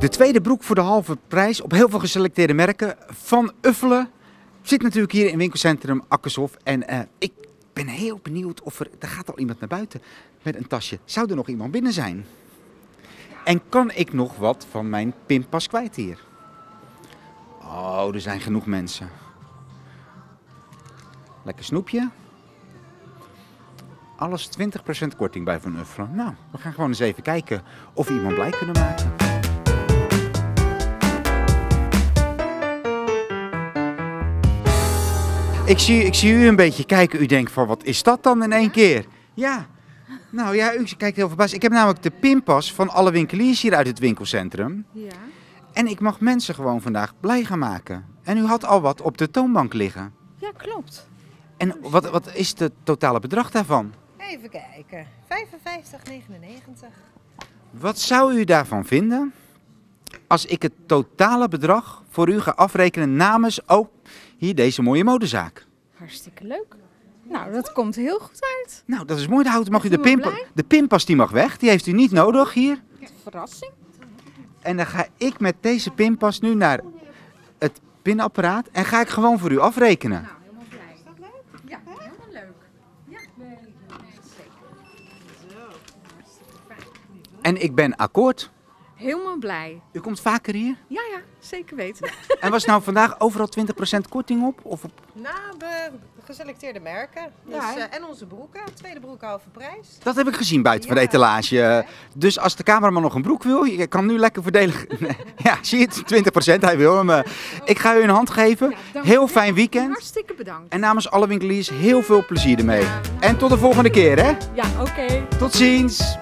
De tweede broek voor de halve prijs op heel veel geselecteerde merken van Uffelen. Zit natuurlijk hier in winkelcentrum Akkershof. En eh, ik ben heel benieuwd of er... Er gaat al iemand naar buiten met een tasje. Zou er nog iemand binnen zijn? En kan ik nog wat van mijn pinpas kwijt hier? Oh, er zijn genoeg mensen. Lekker snoepje. Alles 20% korting bij Van Uffelen. Nou, we gaan gewoon eens even kijken of we iemand blij kunnen maken. Ik zie, ik zie u een beetje kijken. U denkt van, wat is dat dan in één keer? Ja. Nou ja, u kijkt heel verbaasd. Ik heb namelijk de pinpas van alle winkeliers hier uit het winkelcentrum. Ja. En ik mag mensen gewoon vandaag blij gaan maken. En u had al wat op de toonbank liggen. Ja, klopt. En wat, wat is het totale bedrag daarvan? Even kijken. 55,99. Wat zou u daarvan vinden als ik het totale bedrag voor u ga afrekenen namens ook hier deze mooie modezaak? Hartstikke leuk. Nou, dat komt heel goed uit. Nou, dat is mooi. Dan houdt- mag u de, pimpa, blij. de pinpas die mag weg. Die heeft u niet nodig hier. Verrassing. En dan ga ik met deze pinpas nu naar het pinapparaat en ga ik gewoon voor u afrekenen. Nou, helemaal blij. Is dat leuk? Ja, helemaal leuk. Ja, nee, zeker. En ik ben akkoord. Helemaal blij. U komt vaker hier. Ja, ja, zeker weten. En was nou vandaag overal 20% korting op? Of op... Na de geselecteerde merken. Dus, Ja, eh, en onze broeken. Tweede broek halve prijs. Dat heb ik gezien buiten van de Ja. etalage. Dus als de cameraman nog een broek wil, je kan nu lekker verdelen. Ja, zie je het? 20% hij wil hem. eh. Ik ga u een hand geven. Ja, Heel fijn weekend. Hartstikke bedankt. En namens alle winkeliers heel veel plezier ermee. En tot de volgende keer hè. Ja, oké. Tot ziens.